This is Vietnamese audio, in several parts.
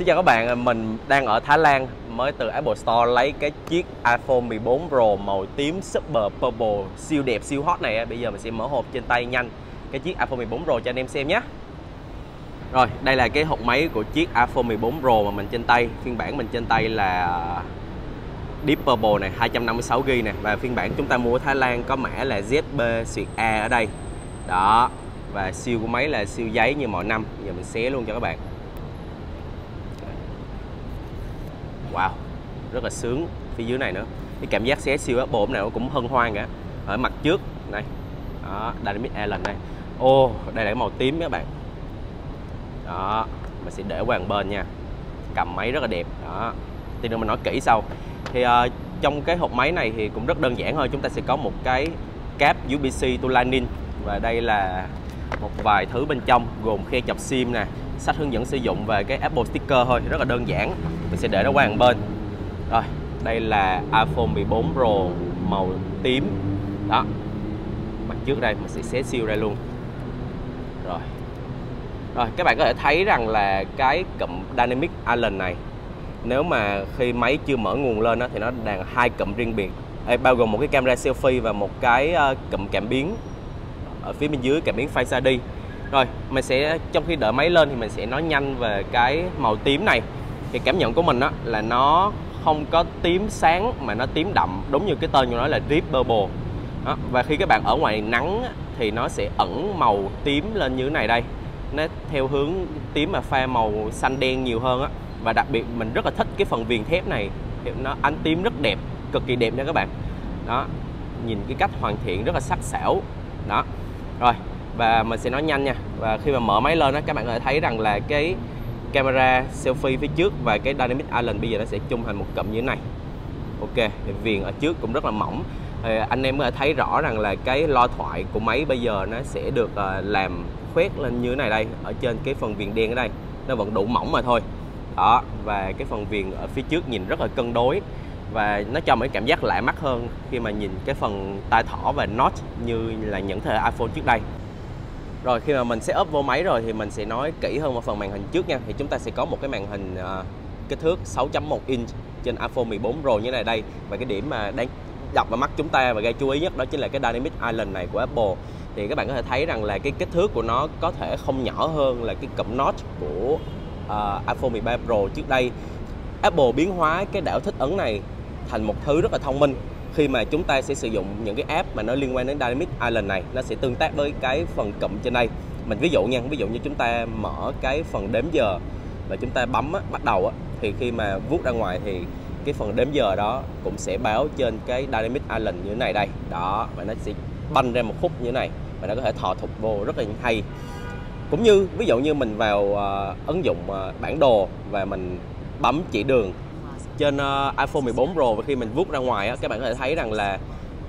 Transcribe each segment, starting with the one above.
Xin chào các bạn, mình đang ở Thái Lan mới từ Apple Store lấy cái chiếc iPhone 14 Pro màu tím Super Purple siêu đẹp siêu hot này bây giờ mình sẽ mở hộp trên tay nhanh cái chiếc iPhone 14 Pro cho anh em xem nhé. Rồi đây là cái hộp máy của chiếc iPhone 14 Pro mà mình trên tay. Phiên bản mình trên tay là Deep Purple này 256GB này và phiên bản chúng ta mua ở Thái Lan có mã là ZB A ở đây. Đó và siêu của máy là siêu giấy như mọi năm. Giờ mình xé luôn cho các bạn. Wow rất là sướng. Phía dưới này nữa. Cái cảm giác xé siêu Apple nào cũng hân hoan cả. Ở mặt trước này. Đó Dynamic Island đây ô oh, đây là cái màu tím các bạn. Đó mình sẽ để qua một bên nha. Cầm máy rất là đẹp. Đó thì nữa mình nói kỹ sau. Thì uh, trong cái hộp máy này thì cũng rất đơn giản thôi. Chúng ta sẽ có một cái cáp USB-C to Lightning và đây là một vài thứ bên trong gồm khe chọc sim nè sách hướng dẫn sử dụng về cái Apple sticker thôi rất là đơn giản. Mình sẽ để nó qua một bên. Rồi đây là iPhone 14 Pro màu tím. Đó. Mặt trước đây mình sẽ xé siêu ra luôn. Rồi. Rồi các bạn có thể thấy rằng là cái cụm Dynamic Island này nếu mà khi máy chưa mở nguồn lên đó, thì nó đang hai cụm riêng biệt. Bao gồm một cái camera selfie và một cái uh, cụm cảm biến ở phía bên dưới cảm biến Face ID rồi, mình sẽ, trong khi đợi máy lên thì mình sẽ nói nhanh về cái màu tím này. Thì cảm nhận của mình đó là nó không có tím sáng mà nó tím đậm, đúng như cái tên của nó là Deep Purple. Đó. và khi các bạn ở ngoài nắng thì nó sẽ ẩn màu tím lên như thế này đây. Nó theo hướng tím mà pha màu xanh đen nhiều hơn á. Và đặc biệt mình rất là thích cái phần viền thép này. Thì nó ánh tím rất đẹp, cực kỳ đẹp nha các bạn. Đó, nhìn cái cách hoàn thiện rất là sắc sảo. Đó, rồi và mình sẽ nói nhanh nha. Và khi mà mở máy lên đó các bạn có thể thấy rằng là cái camera selfie phía trước và cái dynamic island bây giờ nó sẽ chung thành một cụm như thế này. Ok viền ở trước cũng rất là mỏng. Thì anh em có thể thấy rõ rằng là cái loa thoại của máy bây giờ nó sẽ được ờ, làm khoét lên như thế này đây, ở trên cái phần viền đen ở đây. Nó vẫn đủ mỏng mà thôi. Đó, và cái phần viền ở phía trước nhìn rất là cân đối. Và nó cho một cái cảm giác lạ mắt hơn khi mà nhìn cái phần tai thỏ và notch như là những thời iPhone trước đây rồi khi mà mình sẽ up vô máy rồi thì mình sẽ nói kỹ hơn vào phần màn hình trước nha. Thì chúng ta sẽ có một cái màn hình uh, kích thước 6.1 inch trên iPhone 14 Pro như này đây. Và cái điểm mà đang đập vào mắt chúng ta và gây chú ý nhất đó chính là cái Dynamic Island này của Apple. Thì các bạn có thể thấy rằng là cái kích thước của nó có thể không nhỏ hơn là cái cụm notch của uh, iPhone 13 Pro trước đây. Apple biến hóa cái đảo thích ấn này thành một thứ rất là thông minh khi mà chúng ta sẽ sử dụng những cái app mà nó liên quan đến Dynamic Island này nó sẽ tương tác với cái phần cụm trên đây. Mình ví dụ nha ví dụ như chúng ta mở cái phần đếm giờ và chúng ta bấm á, bắt đầu á, thì khi mà vuốt ra ngoài thì cái phần đếm giờ đó cũng sẽ báo trên cái Dynamic Island như thế này đây. Đó và nó sẽ banh ra một khúc như thế này và nó có thể thọ thục vô rất là hay. Cũng như ví dụ như mình vào uh, ứng dụng uh, bản đồ và mình bấm chỉ đường trên ờ, iPhone 14 Pro. Và khi mình vuốt ra ngoài á, các bạn có thể thấy rằng là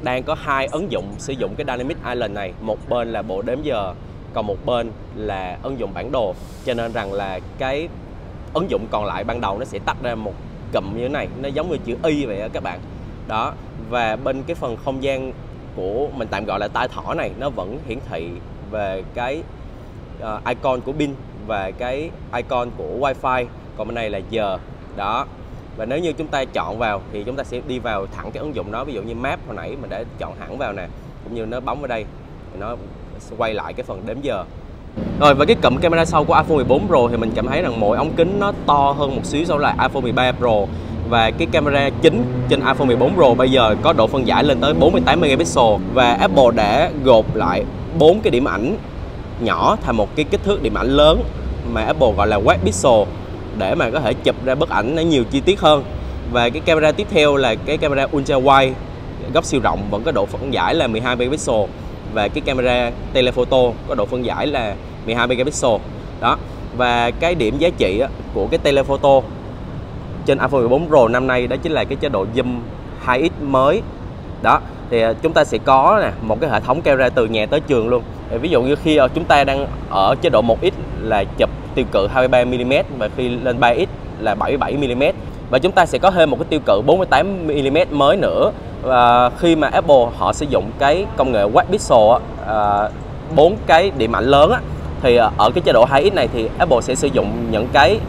đang có hai ứng dụng sử dụng cái Dynamic Island này. Một bên là bộ đếm giờ còn một bên là ứng dụng bản đồ. Cho nên rằng là cái ứng dụng còn lại ban đầu nó sẽ tắt ra một cụm như thế này. Nó giống như chữ y vậy đó các bạn. Đó. Và bên cái phần không gian của mình tạm gọi là tai thỏ này nó vẫn hiển thị về cái uh, icon của pin và cái icon của wifi. Còn bên này là giờ. Đó và nếu như chúng ta chọn vào thì chúng ta sẽ đi vào thẳng cái ứng dụng đó, ví dụ như map hồi nãy mình đã chọn hẳn vào nè, cũng như nó bấm vào đây, thì nó sẽ quay lại cái phần đếm giờ. Rồi và cái cụm camera sau của iPhone 14 Pro thì mình cảm thấy rằng mỗi ống kính nó to hơn một xíu so với lại iPhone 13 Pro. Và cái camera chính trên iPhone 14 Pro bây giờ có độ phân giải lên tới 48 megapixel. Và Apple đã gộp lại bốn cái điểm ảnh nhỏ thành một cái kích thước điểm ảnh lớn mà Apple gọi là web pixel để mà có thể chụp ra bức ảnh nó nhiều chi tiết hơn. Và cái camera tiếp theo là cái camera ultra wide, góc siêu rộng, vẫn có độ phân giải là 12 megapixel. Và cái camera telephoto có độ phân giải là 12 megapixel. Đó. Và cái điểm giá trị của cái telephoto trên iPhone 14 Pro năm nay đó chính là cái chế độ zoom 2x mới. Đó thì ờ, chúng ta sẽ có nè một cái hệ thống camera từ nhà tới trường luôn. Ví dụ như khi ờ, chúng ta đang ở chế độ 1x là chụp tiêu cự 23mm và khi lên 3x là 77mm và chúng ta sẽ có thêm một cái tiêu cự 48mm mới nữa. Và khi mà Apple họ sử dụng cái công nghệ Quad Pixel ờ, bốn cái điểm ảnh lớn á, thì ở cái chế độ 2x này thì Apple sẽ sử dụng những cái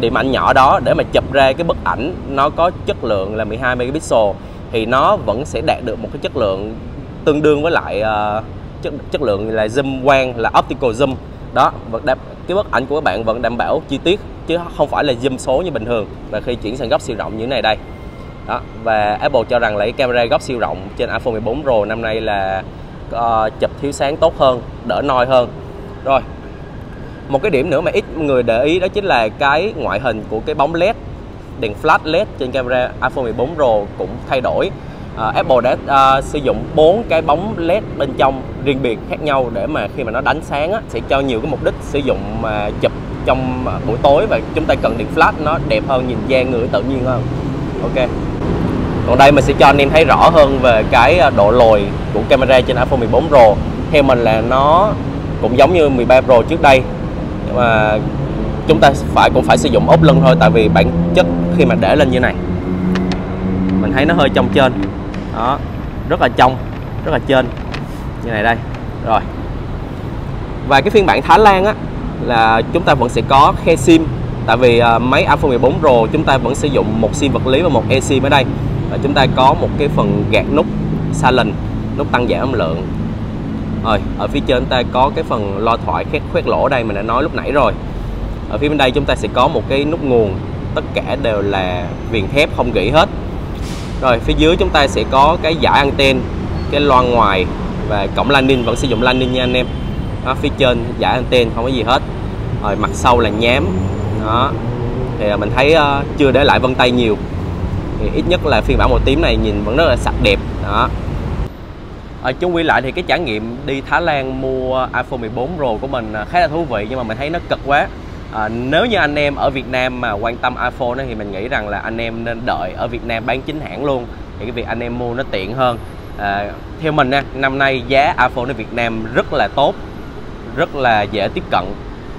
điểm ảnh nhỏ đó để mà chụp ra cái bức ảnh nó có chất lượng là 12 megapixel thì nó vẫn sẽ đạt được một cái chất lượng tương đương với lại uh, chất chất lượng là zoom quang là optical zoom. Đó vẫn đáp, cái bức ảnh của các bạn vẫn đảm bảo chi tiết chứ không phải là zoom số như bình thường và khi chuyển sang góc siêu rộng như thế này đây. Đó và Apple cho rằng là cái camera góc siêu rộng trên iPhone 14 Pro năm nay là uh, chụp thiếu sáng tốt hơn đỡ noi hơn. Rồi một cái điểm nữa mà ít người để ý đó chính là cái ngoại hình của cái bóng led đèn flash led trên camera iPhone 14 Pro cũng thay đổi. Uh, Apple đã uh, sử dụng bốn cái bóng led bên trong riêng biệt khác nhau để mà khi mà nó đánh sáng á, sẽ cho nhiều cái mục đích sử dụng mà chụp trong buổi tối và chúng ta cần đèn flash nó đẹp hơn nhìn da người tự nhiên hơn. Ok. Còn đây mình sẽ cho anh em thấy rõ hơn về cái à, độ lồi của camera trên iPhone 14 Pro. Theo mình là nó cũng giống như 13 Pro trước đây nhưng mà chúng ta phải cũng phải sử dụng ốp lưng thôi tại vì bản chất khi mà để lên như này mình thấy nó hơi trong trên. Đó rất là trong rất là trên. Như này đây rồi. Và cái phiên bản Thái Lan á là chúng ta vẫn sẽ có khe sim tại vì uh, máy iPhone 14 Pro chúng ta vẫn sử dụng một sim vật lý và một eSIM ở đây. Và chúng ta có một cái phần gạt nút silent nút tăng giảm âm lượng. Rồi ở phía trên ta có cái phần loa thoại khét khoét lỗ đây mình đã nói lúc nãy rồi ở phía bên đây chúng ta sẽ có một cái nút nguồn. Tất cả đều là viền thép không gỉ hết. Rồi phía dưới chúng ta sẽ có cái giải anten cái loa ngoài và cổng landing vẫn sử dụng landing nha anh em. Đó, phía trên giải anten không có gì hết. Rồi mặt sau là nhám. Đó. Thì à, mình thấy uh, chưa để lại vân tay nhiều. Thì ít nhất là phiên bản màu tím này nhìn vẫn rất là sạch đẹp. Đó. Ở chung quy lại thì cái trải nghiệm đi Thái Lan mua iPhone 14 Pro của mình à, khá là thú vị nhưng mà mình thấy nó cực quá à, nếu như anh em ở Việt Nam mà quan tâm iPhone thì mình nghĩ rằng là anh em nên đợi ở Việt Nam bán chính hãng luôn. Thì cái việc anh em mua nó tiện hơn. À, theo mình nha năm nay giá iPhone ở Việt Nam rất là tốt rất là dễ tiếp cận.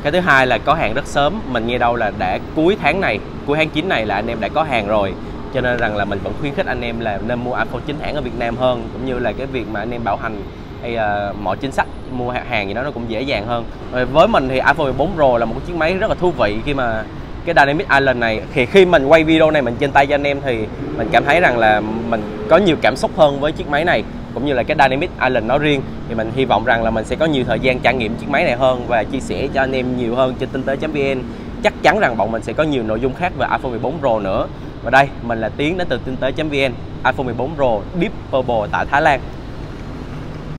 Cái thứ hai là có hàng rất sớm mình nghe đâu là đã cuối tháng này cuối tháng 9 này là anh em đã có hàng rồi. Cho nên rằng là mình vẫn khuyến khích anh em là nên mua iPhone chính hãng ở Việt Nam hơn cũng như là cái việc mà anh em bảo hành hay uh, mọi chính sách mua hàng gì đó nó cũng dễ dàng hơn. Với mình thì iPhone 14 Pro là một chiếc máy rất là thú vị khi mà cái Dynamic Island này. Thì khi mình quay video này mình trên tay cho anh em thì mình cảm thấy rằng là mình có nhiều cảm xúc hơn với chiếc máy này cũng như là cái Dynamic Island nó riêng. Thì mình hy vọng rằng là mình sẽ có nhiều thời gian trải nghiệm chiếc máy này hơn và chia sẻ cho anh em nhiều hơn trên tinh tế.vn chắc chắn rằng bọn mình sẽ có nhiều nội dung khác về iPhone 14 Pro nữa. Và đây mình là Tiến đến từ tinh tế.vn iPhone 14 Pro Deep Purple tại Thái Lan.